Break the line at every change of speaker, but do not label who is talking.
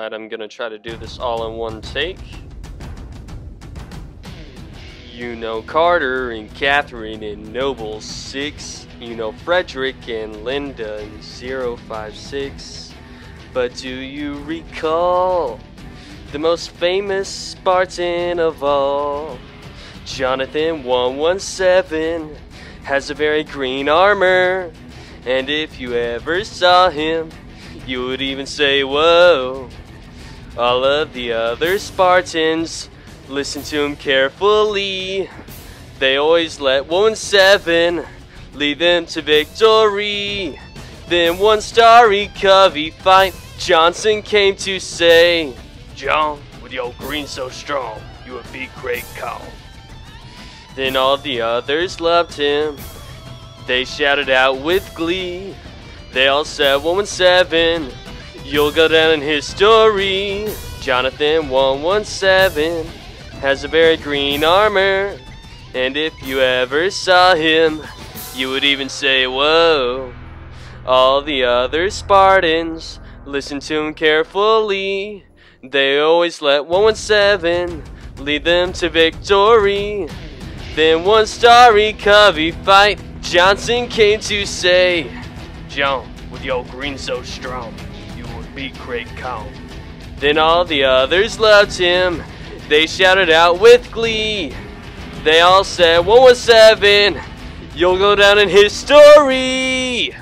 Alright, I'm gonna try to do this all in one take. You know Carter and Catherine and Noble 6. You know Frederick and Linda and 056. But do you recall the most famous Spartan of all? Jonathan 117 has a very green armor. And if you ever saw him, you would even say, Whoa. All of the other Spartans listen to him carefully. They always let 1-7 lead them to victory. Then one starry Covey fight, Johnson came to say, John, with your green so strong, you would beat Great Khan. Then all the others loved him. They shouted out with glee. They all said 117, you'll go down in history. Jonathan 117 has a very green armor. And if you ever saw him, you would even say, Whoa. All the other Spartans listen to him carefully. They always let 117 lead them to victory. Then one starry Covey fight, Johnson came to say, John, with your green so strong, you would beat Great Khan. Then all the others loved him. They shouted out with glee. They all said, 117, you'll go down in history.